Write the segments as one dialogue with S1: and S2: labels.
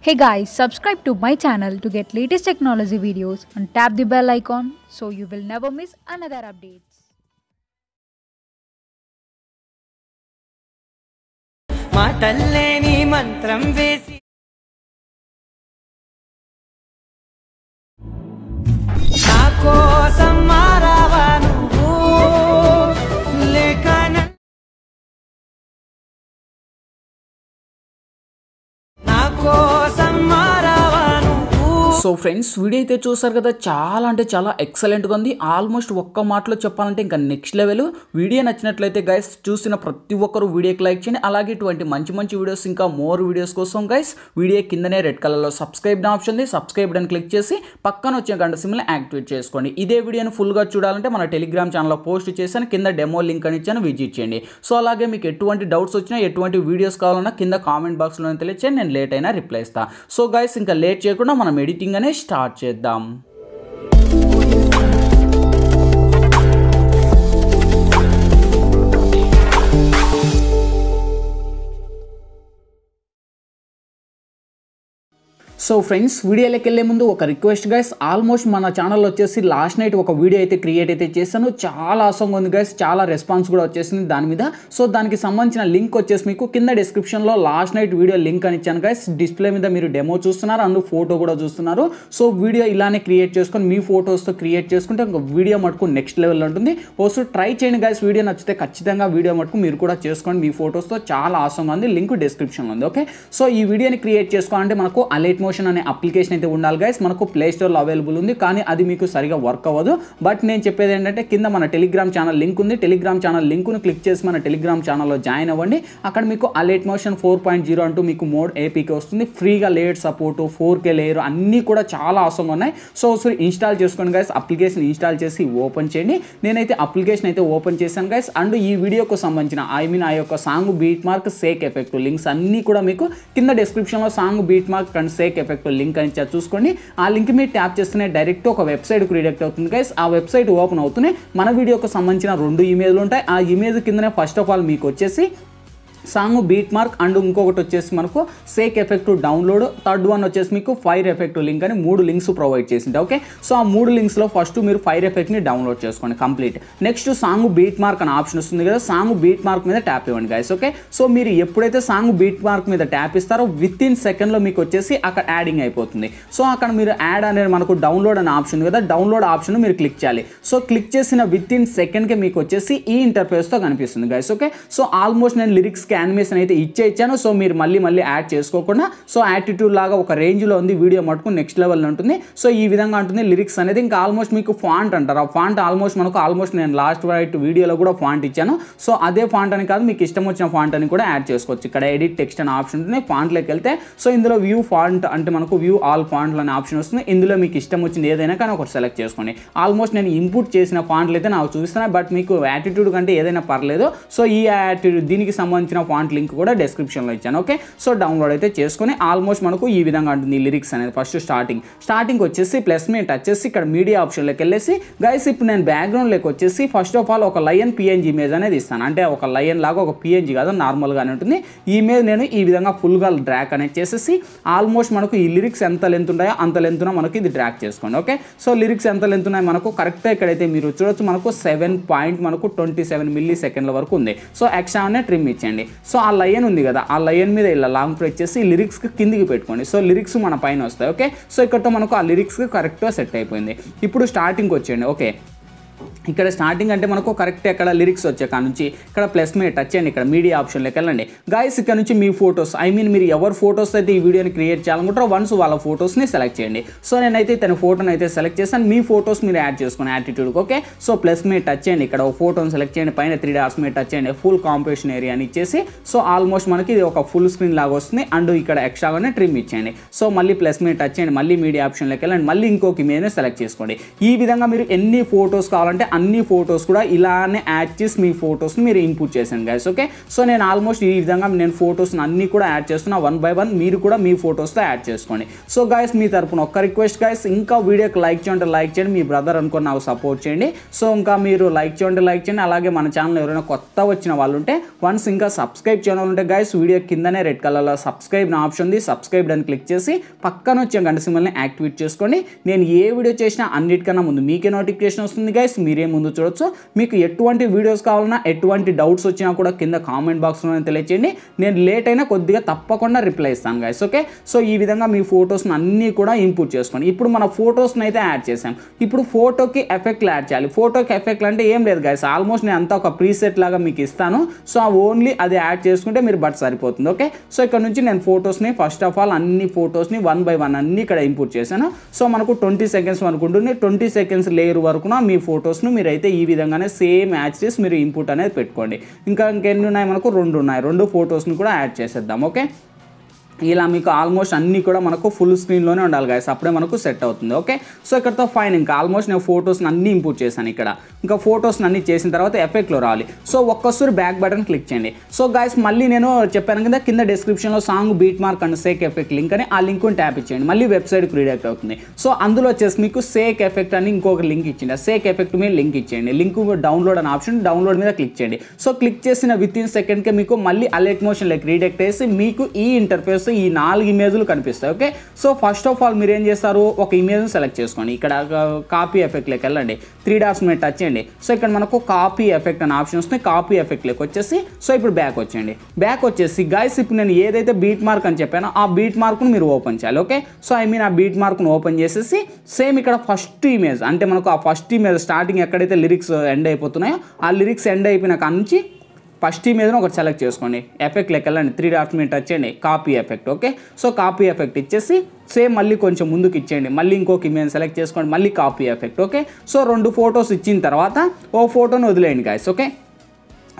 S1: Hey guys, subscribe to my channel to get latest technology videos and tap the bell icon so you will never miss another updates.
S2: మాటల్లేని మంత్రం వేసి
S3: so friends video అయితే చూసారు కదా చాలా అంటే చాలా ఎక్సలెంట్గా ఉంది. ఆల్మోస్ట్ ఒక్క మాటలో చెప్పాలంటే ఇంకా నెక్స్ట్ లెవెల్ వీడియో నచ్చినట్లయితే గైస్ చూసిన ప్రతి ఒక్కరు వీడియోకి లైక్ చేయండి. అలాగే ఇటువంటి మంచి మంచి వీడియోస్ ఇంకా మోర్ వీడియోస్ కోసం గైస్ వీడియో కిందనే రెడ్ కలర్లో సబ్స్క్రైబ్ ఆప్షన్ ఉంది. సబ్స్క్రైబ్ అని క్లిక్ చేసి పక్కన వచ్చే గంట సిమ్ని యాక్టివేట్ చేసుకోండి. ఇదే వీడియోని ఫుల్గా చూడాలంటే మన టెలిగ్రామ్ ఛానల్లో పోస్ట్ చేశాను. కింద డెమో లింక్ అని ఇచ్చాను విజిట్ చేయండి. సో అలాగే మీకు ఎటువంటి డౌట్స్ వచ్చినా ఎటువంటి వీడియోస్ కావాలన్నా కింద కామెంట్ బాక్స్లో తెలియచేయండి. నేను లేట్ అయినా రిప్లై ఇస్తాను సో గైస్ ఇంకా లేట్ చేయకుండా మనం ఎడిటింగ్ అనే స్టార్ట్ చేద్దాం. సో ఫ్రెండ్స్ వీడియోలోకి వెళ్ళే ముందు ఒక రిక్వెస్ట్ గైస్ ఆల్మోస్ట్ మన ఛానల్ వచ్చేసి లాస్ట్ నైట్ ఒక వీడియో అయితే క్రియేట్ అయితే చేశాను. చాలా అవసరంగా ఉంది గైస్ చాలా రెస్పాన్స్ కూడా వచ్చేసింది దాని మీద. సో దానికి సంబంధించిన లింక్ వచ్చేసి మీకు కింద డిస్క్రిప్షన్లో లాస్ట్ నైట్ వీడియో లింక్ అని ఇచ్చాను గైస్ డిస్ప్లే మీద మీరు డెమో చూస్తున్నారు అండ్ ఫోటో కూడా చూస్తున్నారు. సో వీడియో ఇలానే క్రియేట్ చేసుకొని మీ ఫోటోస్తో క్రియేట్ చేసుకుంటే ఒక వీడియో మటుకు నెక్స్ట్ లెవెల్ ఉంటుంది. ఓసు ట్రై చేయండి గైస్ వీడియో నచ్చితే ఖచ్చితంగా వీడియో మటుకు మీరు కూడా చేసుకోండి. మీ ఫోటోస్తో చాలా అవసరంగా ఉంది. లింక్ డిస్క్రిప్షన్లో ఉంది ఓకే సో ఈ వీడియోని క్రియేట్ చేసుకోవాలంటే మనకు అలైట్ మోషన్ అనే అప్లికేషన్ అయితే ఉండాలి గైస్ మనకు ప్లే స్టోర్లో అవైలబుల్ ఉంది కానీ అది మీకు సరిగా వర్క్ అవ్వదు. బట్ నేను చెప్పేది ఏంటంటే కింద మన టెలిగ్రామ్ ఛానల్ లింక్ ఉంది. టెలిగ్రామ్ ఛానల్ లింక్ను క్లిక్ చేసి మన టెలిగ్రామ్ ఛానల్లో జాయిన్ అవ్వండి. అక్కడ మీకు alight motion four point zero అంటూ మీకు మోడ్ ఏపీకి వస్తుంది. ఫ్రీగా layer support four K layer అన్నీ కూడా చాలా అవసరం ఉన్నాయి. సో ఒకసారి ఇన్స్టాల్ చేసుకోండి గైస్ అప్లికేషన్ ఇన్స్టాల్ చేసి ఓపెన్ చేయండి. నేనైతే అప్లికేషన్ అయితే ఓపెన్ చేశాను గైస్ అండ్ ఈ వీడియోకు సంబంధించిన ఐ మీన్ ఆ యొక్క song beat mark shake effect links అన్నీ కూడా మీకు కింద డిస్క్రిప్షన్లో song beat mark and shake effect link అని ఇచ్చారు చూసుకోండి. ఆ లింక్ మీద ట్యాప్ చేస్తేనే డైరెక్ట్ ఒక వెబ్సైట్కి రిడక్ట్ అవుతుంది గైస్ ఆ వెబ్సైట్ ఓపెన్ అవుతూనే మన వీడియోకి సంబంధించిన రెండు ఇమేజ్లు ఉంటాయి. ఆ ఇమేజ్ కిందనే ఫస్ట్ ఆఫ్ ఆల్ మీకు వచ్చేసి సాంగ్ బీట్ మార్క్ అండ్ ఇంకొకటి వచ్చేసి మనకు shake effect download third one వచ్చేసి మీకు ఫైర్ ఎఫెక్ట్ లింక్ అని మూడు లింక్స్ ప్రొవైడ్ చేసింది. ఓకే? సో ఆ మూడు లింక్స్లో ఫస్ట్ మీరు ఫైర్ ఎఫెక్ట్ని డౌన్లోడ్ చేసుకోండి complete. Next song beat mark అనే ఆప్షన్ వస్తుంది కదా సాంగ్ బీట్ మార్క్ మీద ట్యాప్ ఇవ్వండి గైస్ ఓకే? సో మీరు ఎప్పుడైతే సాంగ్ బీట్ మార్క్ మీద ట్యాప్ ఇస్తారో విత్ ఇన్ సెకండ్లో మీకు వచ్చేసి అక్కడ యాడింగ్ అయిపోతుంది. సో అక్కడ మీరు యాడ్ అనేది మనకు డౌన్లోడ్ అనే ఆప్షన్ కదా డౌన్లోడ్ ఆప్షన్ మీరు క్లిక్ చేయాలి. సో క్లిక్ చేసిన విత్ ఇన్ సెకండ్కి మీకు వచ్చేసి ఈ ఇంటర్ఫేస్తో కనిపిస్తుంది గైస్ ఓకే? సో ఆల్మోస్ట్ నేను లిరిక్స్ యానిమేషన్ అయితే ఇచ్చే ఇచ్చాను. సో మీరు మళ్ళీ మళ్ళీ యాడ్ చేసుకోకుండా సో యాటిట్యూడ్ లాగా ఒక రేంజ్లో ఉంది వీడియో మటుకు నెక్స్ట్ లెవెల్ ఉంటుంది సో ఈ విధంగా ఉంటుంది లిరిక్స్ అనేది. ఇంకా ఆల్మోస్ట్ మీకు ఫాంట్ అంటారు. ఆ ఫాంట్ ఆల్మోస్ట్ మనకు ఆల్మోస్ట్ నేను లాస్ట్ వైట్ వీడియోలో కూడా ఫాంట్ ఇచ్చాను. సో అదే ఫాంట్ అని కాదు మీకు ఇష్టం వచ్చిన ఫాంట్ అని కూడా యాడ్ చేసుకోవచ్చు. ఇక్కడ ఎడిట్ టెక్స్ట్ అనే ఆప్షన్ ఉంటుంది. ఫాంట్లోకి వెళ్తే సో ఇందులో వ్యూ ఫాంట్ అంటే మనకు వ్యూ ఆల్ ఫాంట్లు అనే ఆప్షన్ వస్తుంది. ఇందులో మీకు ఇష్టం వచ్చింది ఏదైనా కానీ ఒకటి సెలెక్ట్ చేసుకోండి. ఆల్మోస్ట్ నేను ఇన్పుట్ చేసిన ఫాంట్లు అయితే నాకు చూపిస్తున్నాను బట్ మీకు యాటిట్యూడ్ కంటే ఏదైనా పర్లేదు. సో ఈ యాటిట్యూడ్ దీనికి సంబంధించిన ఫాంట్ లింక్ కూడా డిస్క్రిప్షన్లో ఇచ్చాను ఓకే సో డౌన్లోడ్ అయితే చేసుకొని ఆల్మోస్ట్ మనకు ఈ విధంగా ఉంటుంది ఈ లిరిక్స్ అనేది ఫస్ట్ స్టార్టింగ్ స్టార్టింగ్ వచ్చేసి ప్లస్ మీద టచ్ చేసి ఇక్కడ మీడియా ఆప్షన్లోకి వెళ్ళేసి గైస్ ఇప్పుడు నేను బ్యాక్గ్రౌండ్లోకి వచ్చేసి ఫస్ట్ ఆఫ్ ఆల్ ఒక లయన్ పిఎన్జీ ఇమేజ్ అనేది ఇస్తాను. అంటే ఒక లయన్ లాగా ఒక పిఎన్జీ కాదు నార్మల్గానే ఉంటుంది. ఈ ఇమేజ్ నేను ఈ విధంగా ఫుల్గా డ్రాక్ అనేది చేసేసి ఆల్మోస్ట్ మనకు ఈ లిరిక్స్ ఎంత లెంత్ ఉన్నాయో అంత లెంత్న మనకి ఇది డ్రాక్ చేసుకోండి ఓకే సో లిరిక్స్ ఎంత లెంత్ ఉన్నాయి మనకు కరెక్ట్గా ఇక్కడైతే మీరు చూడొచ్చు. మనకు సెవెన్ పాయింట్ మనకు ట్వంటీ సెవెన్ మిల్లీ సెకండ్ల వరకు ఉంది. సో ఎక్స్ట్రా అనే ట్రిమ్ ఇచ్చేయండి. సో ఆ లయన్ ఉంది కదా ఆ లయన్ మీద ఇలా లాంగ్ ప్రెస్ చేసి లిరిక్స్కి కిందికి పెట్టుకోండి. సో లిరిక్స్ మన పైన వస్తాయి ఓకే సో ఇక్కడతో మనకు ఆ లిరిక్స్కి కరెక్ట్గా సెట్ అయిపోయింది. ఇప్పుడు స్టార్టింగ్కి వచ్చేయండి ఓకే ఇక్కడ స్టార్టింగ్ అంటే మనకు కరెక్ట్ ఎక్కడ లిరిక్స్ వచ్చే కాడ నుంచి ఇక్కడ ప్లస్ మీద టచ్ చేయండి ఇక్కడ మీడియా ఆప్షన్లోకి వెళ్ళండి. గాయస్ ఇక్కడ నుంచి మీ ఫొటోస్ ఐ మీన్ మీరు ఎవరు ఫొటోస్ అయితే ఈ వీడియోని క్రియేట్ చేయాలనుకుంటారో వన్స్ వాళ్ళ ఫొటోస్ని సెలెక్ట్ చేయండి. సో నేనైతే తన ఫోటోని అయితే సెలెక్ట్ చేశాను. మీ ఫొటోస్ మీరు యాడ్ చేసుకుని యాటిట్యూడ్కి ఓకే సో ప్లస్ మీద టచ్ చేయండి. ఇక్కడ ఒక ఫోటోని సెలెక్ట్ చేయండి. పైన త్రీ డాట్స్ మీద టచ్ చేయండి. ఫుల్ కాంపిటీషన్ ఏరియా అని ఇచ్చేసి సో ఆల్మోస్ట్ మనకి ఇది ఒక ఫుల్ స్క్రీన్ లాగా వస్తుంది. అండ్ ఇక్కడ ఎక్స్ట్రాగానే ట్రిమ్ ఇచ్చేయండి. సో మళ్ళీ ప్లస్ మీద టచ్ చేయండి. మళ్ళీ మీడియా ఆప్షన్లోకి వెళ్ళండి. మళ్ళీ ఇంకొక ఇమేజ్ని సెలెక్ట్ చేసుకోండి. ఈ విధంగా మీరు ఎన్ని ఫొటోస్ కావాలంటే అన్ని ఫొటోస్ కూడా ఇలానే యాడ్ చేసి మీ ఫొటోస్ని మీరు ఇన్పుట్ చేశాను గైస్ ఓకే సో నేను ఆల్మోస్ట్ ఈ విధంగా నేను ఫొటోస్ని అన్ని కూడా యాడ్ చేస్తున్నా. వన్ బై వన్ మీరు కూడా మీ ఫొటోస్తో యాడ్ చేసుకోండి. సో గైస్ మీ తరపున ఒక్క రిక్వెస్ట్ గైస్ ఇంకా వీడియోకి లైక్ చేయండి లైక్ చేయండి. మీ బ్రదర్ అనుకుని నాకు సపోర్ట్ చేయండి. సో ఇంకా మీరు లైక్ చేయండి లైక్ చేయండి. అలాగే మన ఛానల్ ఎవరైనా కొత్త వచ్చిన వాళ్ళు ఉంటే వన్స్ ఇంకా సబ్స్క్రైబ్ చేయడం ఉంటే గైస్ వీడియో కిందనే రెడ్ కలర్లో సబ్స్క్రైబ్ నా ఆప్షన్ ఉంది. సబ్స్క్రైబ్ అని క్లిక్ చేసి పక్కన వచ్చే గంట సింబల్ని యాక్టివేట్ చేసుకోండి. నేను ఏ వీడియో చేసినా అన్నిటికన్నా ముందు మీకే నోటిఫికేషన్ వస్తుంది గైస్ మీరు ముందు చూడొచ్చు. మీకు ఎటువంటి వీడియోస్ కావాలన్నా ఎటువంటి డౌట్స్ వచ్చినా కూడా కింద కామెంట్ బాక్స్లో తెలియచేయండి. నేను లేట్ అయినా కొద్దిగా తప్పకుండా రిప్లై ఇస్తాను గైస్ ఓకే సో ఈ విధంగా మీ ఫొటోస్ని అన్నీ కూడా ఇన్పుట్ చేసుకోండి. ఇప్పుడు మన ఫొటోస్ని అయితే యాడ్ చేసాం ఇప్పుడు ఫోటోకి ఎఫెక్ట్లు యాడ్ చేయాలి. ఫోటోకి ఎఫెక్ట్లు అంటే ఏం లేదు గైస్ ఆల్మోస్ట్ నేను అంతా ఒక ప్రీసెట్ లాగా మీకు ఇస్తాను. సో ఓన్లీ అది యాడ్ చేసుకుంటే మీరు బట్ సరిపోతుంది ఓకే సో ఇక్కడ నుంచి నేను ఫొటోస్ని ఫస్ట్ ఆఫ్ ఆల్ అన్ని ఫొటోస్ని వన్ బై వన్ అన్ని ఇక్కడ ఇంపుట్ చేశాను. సో మనకు ట్వంటీ సెకండ్స్ వరకు ఉంటుంది. ట్వంటీ సెకండ్స్ లేయర్ వరకున మీ ఫొటోస్ను మీరు అయితే ఈ విధంగానే సేమ్ యాడ్ చేసి మీరు ఇంపుట్ అనేది పెట్టుకోండి. ఇంకా ఇంకెన్ని ఉన్నాయి మనకు రెండు ఉన్నాయి. రెండు ఫొటోస్ని కూడా యాడ్ చేసేద్దాం. ఓకే? ఇలా మీకు ఆల్మోస్ట్ అన్నీ కూడా మనకు ఫుల్ స్క్రీన్లోనే ఉండాలి గాయస్ అప్పుడే మనకు సెట్ అవుతుంది ఓకే సో ఇక్కడతో ఫైన్ ఇంకా ఆల్మోస్ట్ నేను ఫోటోస్ని అన్ని ఇంపూట్ చేశాను ఇక్కడ. ఇంకా ఫోటోస్ని అన్ని చేసిన తర్వాత ఎఫెక్ట్లో రావాలి. సో ఒక్కసారి బ్యాక్ బటన్ క్లిక్ చేయండి. సో గాయస్ మళ్ళీ నేను చెప్పాను కదా కింద డిస్క్రిప్షన్లో song beat mark and shake effect link అని ఆ లింక్ని ట్యాప్ ఇచ్చేయండి. మళ్ళీ వెబ్సైట్కి రీడక్ట్ అవుతుంది. సో అందులో వచ్చేసి మీకు సేక్ ఎఫెక్ట్ అని ఇంకొక లింక్ ఇచ్చింది ఆ సేక్ ఎఫెక్ట్ మీద లింక్ ఇచ్చేయండి. లింక్ డౌన్లోడ్ అనే ఆప్షన్ డౌన్లోడ్ మీద క్లిక్ చేయండి. సో క్లిక్ చేసిన విత్ ఇన్ సెకండ్కే మీకు మళ్ళీ అలర్ట్ మోషన్ లైక్ రీడక్ట్ వేసి మీకు ఈ ఇంటర్ఫేస్ ఈ నాలుగు ఇమేజ్లు కనిపిస్తాయి okay so first of all మీరు ఏం చేస్తారు? ఒక ఇమేజ్ని సెలెక్ట్ చేసుకోండి. ఇక్కడ కాపీ ఎఫెక్ట్లోకి వెళ్ళండి. త్రీ డాట్స్ మీద టచ్ చేయండి. సో ఇక్కడ మనకు కాపీ ఎఫెక్ట్ అనే ఆప్షన్ వస్తుంది. కాపీ ఎఫెక్ట్లోకి వచ్చేసి సో ఇప్పుడు బ్యాక్ వచ్చేయండి. బ్యాక్ వచ్చేసి గైస్ ఇప్పుడు నేను ఏదైతే బీట్ మార్క్ అని చెప్పానో ఆ బీట్ మార్క్ను మీరు ఓపెన్ చేయాలి ఓకే సో ఐ మీన్ ఆ బీట్ మార్క్ను ఓపెన్ చేసేసి సేమ్ ఇక్కడ ఫస్ట్ ఇమేజ్ అంటే మనకు ఆ ఫస్ట్ ఇమేజ్ స్టార్టింగ్ ఎక్కడైతే లిరిక్స్ ఎండ్ అయిపోతున్నాయో ఆ లిరిక్స్ ఎండ్ అయిపోయిన కాడ నుంచి ఫస్ట్ ఇమేజ్ని ఒకటి సెలెక్ట్ చేసుకోండి. ఎఫెక్ట్ లెక్క వెళ్ళండి త్రీ డాట్స్ మీద టచ్ చేయండి. Copy effect okay so copy effect ఇచ్చేసి సేమ్ మళ్ళీ కొంచెం ముందుకు ఇచ్చేయండి. మళ్ళీ ఇంకొక ఇమేజ్ సెలెక్ట్ చేసుకోండి. మళ్ళీ కాపీ ఎఫెక్ట్ ఓకే సో రెండు ఫొటోస్ ఇచ్చిన తర్వాత ఓ ఫోటోని వదిలేయండి గాయస్ ఓకే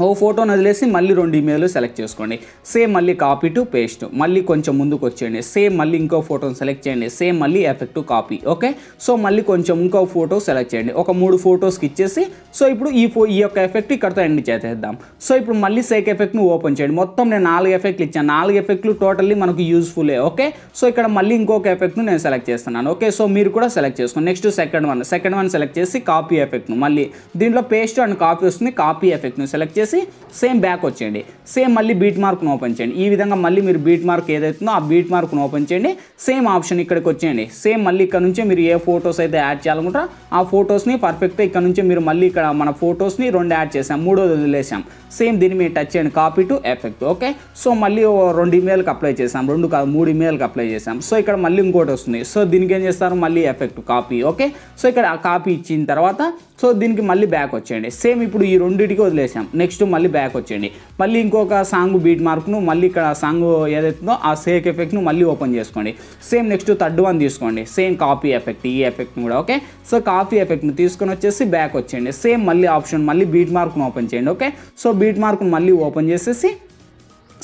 S3: ఓ ఫోటోని వదిలేసి మళ్ళీ రెండు ఇమేజ్లు సెలెక్ట్ చేసుకోండి. సేమ్ మళ్ళీ కాపీ టు పేస్ట్ మళ్ళీ కొంచెం ముందుకు వచ్చేయండి. సేమ్ మళ్ళీ ఇంకో ఫోటోని సెలెక్ట్ చేయండి. సేమ్ మళ్ళీ effect to copy okay so మళ్ళీ కొంచెం ఇంకో ఫోటో సెలెక్ట్ చేయండి. ఒక మూడు ఫొటోస్కి ఇచ్చేసి సో ఇప్పుడు ఈ ఫో ఈ యొక్క ఎఫెక్ట్ ఇక్కడతో ఎండ్ చేసేద్దాం. సో ఇప్పుడు మళ్ళీ సేక్ ఎఫెక్ట్ను ఓపెన్ చేయండి. మొత్తం నేను నాలుగు ఎఫెక్ట్లు ఇచ్చాను. నాలుగు ఎఫెక్ట్లు టోటల్లీ మనకు యూస్ఫుల్లే ఓకే సో ఇక్కడ మళ్ళీ ఇంకొక ఎఫెక్ట్ను నేను సెలెక్ట్ చేస్తున్నాను. ఓకే సో మీరు కూడా సెలెక్ట్ చేసుకోండి. Next second one second one select చేసి కాపీ ఎఫెక్ట్ను మళ్ళీ. దీంట్లో పేస్ట్ అండ్ కాపీ వస్తుంది. కాపీ ఎఫెక్ట్ను సెలెక్ట్ చేసి సేమ్ బ్యాక్ వచ్చేయండి. సేమ్ మళ్ళీ బీట్ మార్క్ను ఓపెన్ చేయండి. ఈ విధంగా మళ్ళీ మీరు బీట్ మార్క్ ఏదైతుందో ఆ బీట్ మార్క్ను ఓపెన్ చేయండి. సేమ్ ఆప్షన్ ఇక్కడికి వచ్చేయండి. సేమ్ మళ్ళీ ఇక్కడ నుంచి మీరు ఏ ఫొటోస్ అయితే యాడ్ చేయాలనుకుంటారో ఆ ఫొటోస్ని పర్ఫెక్ట్గా ఇక్కడ నుంచి మీరు మళ్ళీ ఇక్కడ మన ఫొటోస్ని రెండు యాడ్ చేసాం మూడోది వదిలేసాం సేమ్ దీని మీద టచ్ చేయండి. Copy to effect. Okay? So మళ్ళీ రెండు ఇమెయిల్కి అప్లై చేసాం రెండు కాదు మూడు ఇమెయిల్కి అప్లై చేసాం సో ఇక్కడ మళ్ళీ ఇంకోటి వస్తుంది. సో దీనికి ఏం చేస్తారు? మళ్ళీ ఎఫెక్ట్ కాపీ. ఓకే? సో ఇక్కడ ఆ కాపీ ఇచ్చిన తర్వాత సో దీనికి మళ్ళీ బ్యాక్ వచ్చేయండి. సేమ్ ఇప్పుడు ఈ రెండింటికి వదిలేసాం నెక్స్ట్ నెక్స్ట్ మళ్ళీ బ్యాక్ వచ్చేయండి. మళ్ళీ ఇంకొక సాంగ్ బీట్ మార్క్ను మళ్ళీ ఇక్కడ సాంగ్ ఏదైతుందో ఆ సేక్ ఎఫెక్ట్ను మళ్ళీ ఓపెన్ చేసుకోండి. సేమ్ నెక్స్ట్ థర్డ్ వన్ తీసుకోండి. సేమ్ కాపీ ఎఫెక్ట్ ఈ ఎఫెక్ట్ని కూడా ఓకే సో కాపీ ఎఫెక్ట్ని తీసుకొని వచ్చేసి బ్యాక్ వచ్చేయండి. సేమ్ మళ్ళీ ఆప్షన్ మళ్ళీ బీట్ మార్క్ను ఓపెన్ చేయండి ఓకే సో బీట్ మార్క్ను మళ్ళీ ఓపెన్ చేసేసి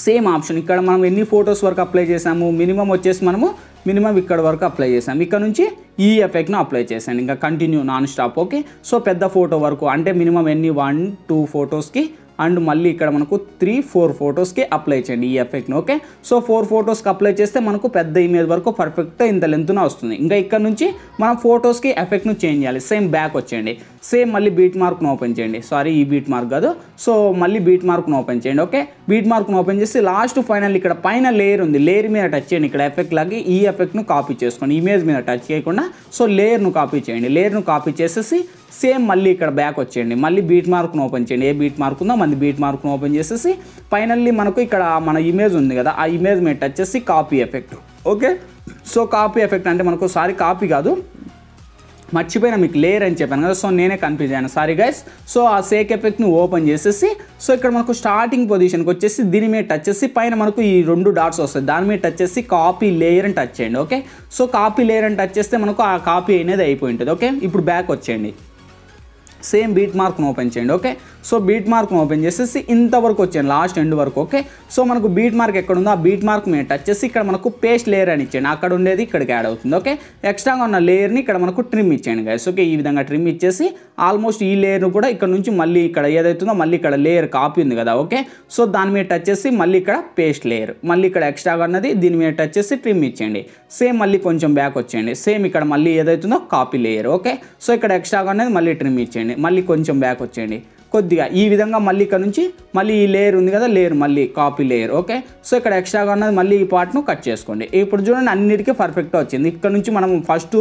S3: సేమ్ ఆప్షన్ ఇక్కడ మనం ఎన్ని ఫొటోస్ వరకు అప్లై చేసాము? మినిమం వచ్చేసి మనము మినిమం ఇక్కడ వరకు అప్లై చేసాం ఇక్కడ నుంచి ఈ ఎఫెక్ట్ను అప్లై చేశాను. ఇంకా continue non stop okay so పెద్ద ఫోటో వరకు అంటే మినిమం ఎన్ని వన్ టూ ఫొటోస్కి అండ్ మళ్ళీ ఇక్కడ మనకు త్రీ ఫోర్ ఫొటోస్కి అప్లై చేయండి ఈ ఎఫెక్ట్ని ఓకే? సో ఫోర్ ఫొటోస్కి అప్లై చేస్తే మనకు పెద్ద ఇమేజ్ వరకు పర్ఫెక్ట్గా ఇంత లెంత్న వస్తుంది. ఇంకా ఇక్కడ నుంచి మనం ఫొటోస్కి ఎఫెక్ట్ను చేంజ్ చేయాలి. సేమ్ బ్యాక్ వచ్చేయండి. సేమ్ మళ్ళీ బీట్ మార్క్ను ఓపెన్ చేయండి. సారీ ఈ బీట్ మార్క్ కాదు. సో మళ్ళీ బీట్ మార్క్ను ఓపెన్ చేయండి ఓకే? బీట్ మార్క్ను ఓపెన్ చేసి లాస్ట్ ఫైనల్ ఇక్కడ పైన లేయర్ ఉంది. లేయర్ మీద టచ్ చేయండి. ఇక్కడ ఎఫెక్ట్ లాగి ఈ ఎఫెక్ట్ను కాపీ చేసుకోండి. ఇమేజ్ మీద టచ్ చేయకుండా సో లేయర్ను కాపీ చేయండి. లేయర్ను కాపీ చేసేసి సేమ్ మళ్ళీ ఇక్కడ బ్యాక్ వచ్చేయండి. మళ్ళీ బీట్ మార్క్ను ఓపెన్ చేయండి. ఏ బీట్ మార్క్ ఉందో మన బీట్ మార్క్ను ఓపెన్ చేసేసి ఫైనల్లీ మనకు ఇక్కడ మన ఇమేజ్ ఉంది కదా ఆ ఇమేజ్ మీద టచ్ చేసి copy effect okay so copy effect అంటే మనకు సారీ కాపీ కాదు. మర్చిపోయినా మీకు లేయర్ అని చెప్పాను కదా సో నేనే కన్ఫ్యూజ్ అయ్యాను. సారీ గైస్ సో ఆ సేక్ ఎఫెక్ట్ని ఓపెన్ చేసేసి సో ఇక్కడ మనకు స్టార్టింగ్ పొజిషన్కి వచ్చేసి దీని మీద టచ్ చేసి పైన మనకు ఈ రెండు డాట్స్ వస్తాయి. దాని మీద టచ్ చేసి కాపీ లేయర్ అని టచ్ చేయండి. ఓకే సో కాపీ లేయర్ అని టచ్ చేస్తే మనకు ఆ కాపీ అనేది అయిపోయి ఉంటుంది. ఓకే ఇప్పుడు బ్యాక్ వచ్చేయండి. సేమ్ బీట్ మార్క్ను ఓపెన్ చేయండి ఓకే? సో బీట్ మార్క్ను ఓపెన్ చేసేసి ఇంతవరకు వచ్చాను లాస్ట్ ఎండ్ వరకు ఓకే? సో మనకు బీట్ మార్క్ ఎక్కడ ఉందో ఆ బీట్ మార్క్ మీద టచ్ చేసి ఇక్కడ మనకు పేస్ట్ లేయర్ అని ఇచ్చేయండి అక్కడ ఉండేది ఇక్కడికి యాడ్ అవుతుంది ఓకే? ఎక్స్ట్రాగా ఉన్న లేయర్ని ఇక్కడ మనకు ట్రిమ్ ఇచ్చేయండి గైస్ ఓకే? ఈ విధంగా ట్రిమ్ ఇచ్చేసి ఆల్మోస్ట్ ఈ లేయర్ను కూడా ఇక్కడ నుంచి మళ్ళీ ఇక్కడ ఏదైతుందో మళ్ళీ ఇక్కడ లేయర్ కాపీ ఉంది కదా ఓకే? సో దాని మీద టచ్ చేసి మళ్ళీ ఇక్కడ పేస్ట్ లేయర్ మళ్ళీ ఇక్కడ ఎక్స్ట్రాగా ఉన్నది దీని మీద టచ్ చేసి ట్రిమ్ ఇచ్చేయండి సేమ్ మళ్ళీ కొంచెం బ్యాక్ వచ్చేయండి సేమ్ ఇక్కడ మళ్ళీ ఏదైతుందో కాపీ లేయర్ ఓకే? సో ఇక్కడ ఎక్స్ట్రాగా ఉన్నది మళ్ళీ ట్రిమ్ ఇచ్చేయండి. మళ్ళీ కొంచెం బ్యాక్ వచ్చేయండి. కొద్దిగా. ఈ విధంగా మళ్ళీ ఇక్కడ నుంచి మళ్ళీ ఈ లేయర్ ఉంది కదా లేయర్ మళ్ళీ కాపీ లేయర్ ఓకే సో ఇక్కడ ఎక్స్ట్రాగా ఉన్నది మళ్ళీ ఈ పార్ట్ను కట్ చేసుకోండి. ఇప్పుడు చూడండి అన్నిటికీ పర్ఫెక్ట్గా వచ్చింది. ఇక్కడ నుంచి మనం ఫస్ట్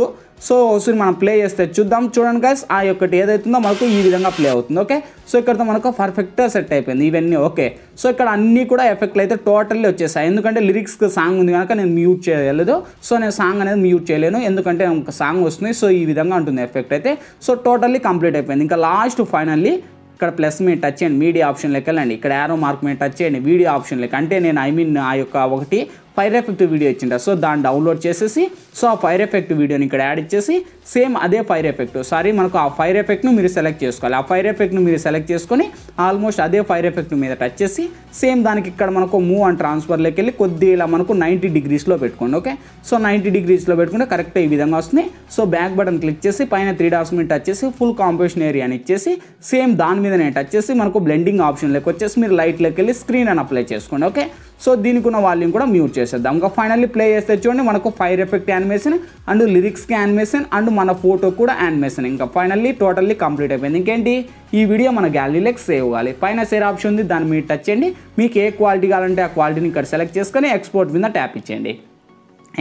S3: సో ఒకసారి మనం ప్లే చేస్తే చూద్దాం. చూడండి గైస్ ఆ యొక్కటి ఏదైతుందో మనకు ఈ విధంగా ప్లే అవుతుంది ఓకే సో ఇక్కడతో మనకు పర్ఫెక్ట్గా సెట్ అయిపోయింది ఇవన్నీ ఓకే సో ఇక్కడ అన్నీ కూడా ఎఫెక్ట్లు అయితే టోటల్లీ వచ్చేసాయి. ఎందుకంటే లిరిక్స్కి సాంగ్ ఉంది కనుక నేను మ్యూట్ చేయలేదు. సో నేను సాంగ్ అనేది మ్యూట్ చేయలేను. ఎందుకంటే ఒక సాంగ్ వస్తుంది. సో ఈ విధంగా ఉంటుంది ఎఫెక్ట్ అయితే. సో టోటల్లీ కంప్లీట్ అయిపోయింది. ఇంకా లాస్ట్ ఫైనల్లీ ఇక్కడ ప్లస్ మీద టచ్ చేయండి మీడియా ఆప్షన్లోకి వెళ్ళండి ఇక్కడ యారో మార్క్ మీద టచ్ చేయండి వీడియో ఆప్షన్లోకి అంటే నేను ఐ మీన్ ఆ యొక్క ఒకటి ఫైర్ ఎఫెక్ట్ వీడియో ఇచ్చిండ. సో దాన్ని డౌన్లోడ్ చేసేసి సో ఆ ఫైర్ ఎఫెక్ట్ వీడియోని ఇక్కడ యాడ్ ఇచ్చేసి సేమ్ అదే ఫైర్ ఎఫెక్ట్ సారీ మనకు ఆ ఫైర్ ఎఫెక్ట్ను మీరు సెలెక్ట్ చేసుకోవాలి. ఆ ఫైర్ ఎఫెక్ట్ను మీరు సెలెక్ట్ చేసుకొని ఆల్మోస్ట్ అదే ఫైర్ ఎఫెక్ట్ మీద టచ్ చేసి సేమ్ దానికి ఇక్కడ మనకు మూవ్ అండ్ ట్రాన్స్ఫర్లోకి వెళ్ళి కొద్దిగా ఇలా మనకు నైంటీ డిగ్రీస్లో పెట్టుకోండి ఓకే సో నైంటీ డిగ్రీస్లో పెట్టుకుంటే కరెక్ట్ ఈ విధంగా వస్తుంది. సో బ్యాక్ బటన్ క్లిక్ చేసి పైన త్రీ డాట్స్ మీద టచ్ చేసి ఫుల్ కాంపోజిషన్ ఏరియాని ఇచ్చేసి సేమ్ దాని మీద నేను టచ్ చేసి మనకు బ్లెండింగ్ ఆప్షన్లోకి వచ్చేసి మీరు లైట్లోకి వెళ్ళి స్క్రీన్ అని అప్లై చేసుకోండి ఓకే సో దీనికి ఉన్న వాల్యూమ్ కూడా మ్యూట్ చేసేద్దాం. ఇంకా ఫైనల్లీ ప్లే చేస్తే చూడండి మనకు ఫైర్ ఎఫెక్ట్ యానిమేషన్ అండ్ లిరిక్స్కి యానిమేషన్ అండ్ మన ఫోటో కూడా యానిమేషన్. ఇంకా ఫైనల్లీ టోటల్లీ కంప్లీట్ అయిపోయింది. ఇంకేంటి? ఈ వీడియో మన గ్యాలరీలోకి సేవ్ కావాలి. పైన సేర్ ఆప్షన్ ఉంది. దాన్ని మీరు టచ్ చేయండి. మీకు ఏ క్వాలిటీ కావాలంటే ఆ క్వాలిటీని ఇక్కడ సెలెక్ట్ చేసుకొని ఎక్స్పోర్ట్ మీద ట్యాప్ ఇచ్చేయండి.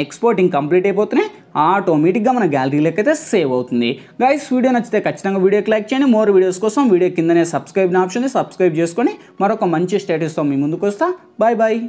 S3: ఎక్స్పోర్టింగ్ కంప్లీట్ అయిపోతున్నాయి ఆటోమేటిక్గా మన గ్యాలరీలోకి అయితే సేవ్ అవుతుంది. గైస్ వీడియో నచ్చితే ఖచ్చితంగా వీడియోకి లైక్ చేయండి. మోర్ వీడియోస్ కోసం వీడియో కిందనే సబ్స్క్రైబ్ ఆప్షన్ సబ్స్క్రైబ్ చేసుకొని మరొక మంచి స్టేటస్తో మీ ముందుకు వస్తా. Bye bye